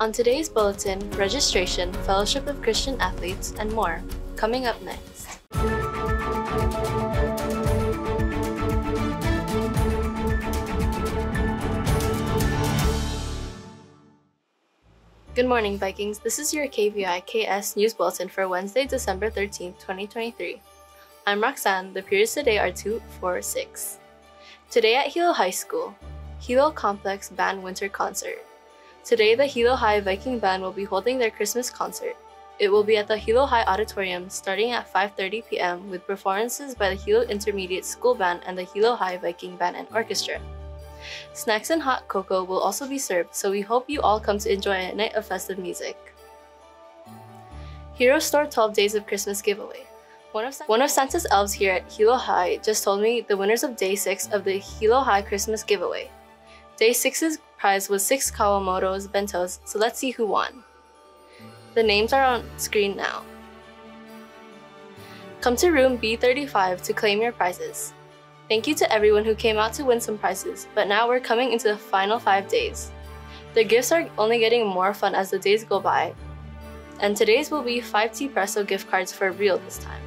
On today's bulletin, registration, Fellowship of Christian Athletes, and more. Coming up next. Good morning, Vikings. This is your KVIKS News Bulletin for Wednesday, December 13, 2023. I'm Roxanne. The periods today are 2, 4, 6. Today at Hilo High School, Hilo Complex Band Winter Concert. Today, the Hilo High Viking Band will be holding their Christmas concert. It will be at the Hilo High Auditorium starting at 5.30 p.m. with performances by the Hilo Intermediate School Band and the Hilo High Viking Band and Orchestra. Snacks and hot cocoa will also be served, so we hope you all come to enjoy a night of festive music. Hero Store 12 Days of Christmas Giveaway. One of, One of Santa's elves here at Hilo High just told me the winners of Day 6 of the Hilo High Christmas Giveaway. Day 6's prize was 6 Kawamoto's bentos, so let's see who won. The names are on screen now. Come to room B35 to claim your prizes. Thank you to everyone who came out to win some prizes, but now we're coming into the final five days. The gifts are only getting more fun as the days go by, and today's will be 5 T Presso gift cards for real this time.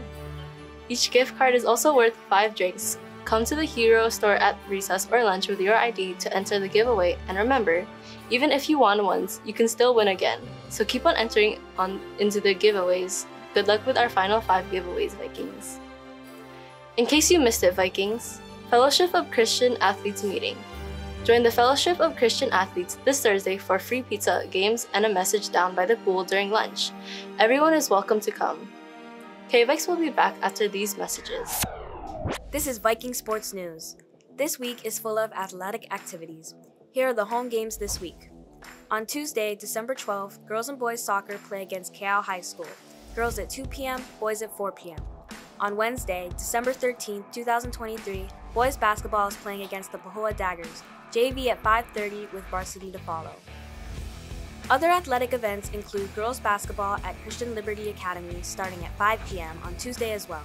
Each gift card is also worth 5 drinks. Come to the Hero store at recess or lunch with your ID to enter the giveaway, and remember, even if you won once, you can still win again. So keep on entering on into the giveaways. Good luck with our final 5 giveaways, Vikings. In case you missed it, Vikings, Fellowship of Christian Athletes meeting. Join the Fellowship of Christian Athletes this Thursday for free pizza, games, and a message down by the pool during lunch. Everyone is welcome to come. KVIKS will be back after these messages. This is Viking Sports News. This week is full of athletic activities. Here are the home games this week. On Tuesday, December 12th, girls and boys soccer play against Keaau High School. Girls at 2 p.m., boys at 4 p.m. On Wednesday, December 13, 2023, boys basketball is playing against the Pahoa Daggers, JV at 5:30 with varsity to follow. Other athletic events include girls basketball at Christian Liberty Academy starting at 5 p.m. on Tuesday as well.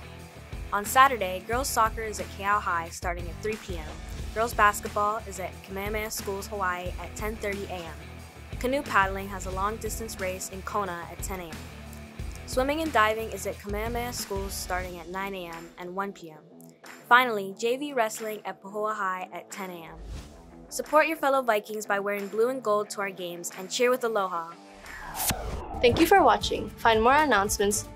On Saturday, girls soccer is at Keaau High starting at 3 p.m. Girls basketball is at Kamehameha Schools Hawaii at 10:30 a.m. Canoe paddling has a long distance race in Kona at 10 a.m. Swimming and diving is at Kamehameha Schools starting at 9 a.m. and 1 p.m. Finally, JV wrestling at Pahoa High at 10 a.m. Support your fellow Vikings by wearing blue and gold to our games and cheer with Aloha. Thank you for watching. Find more announcements.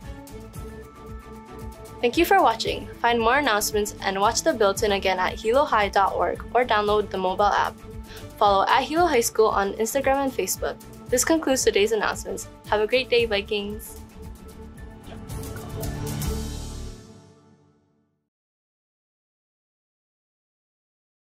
Thank you for watching. Find more announcements and watch the built-in again at hilohigh.org or download the mobile app. Follow at Hilo High School on Instagram and Facebook. This concludes today's announcements. Have a great day, Vikings!